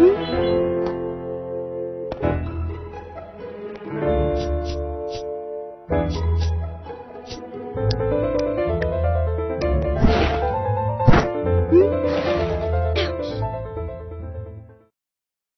Hmm?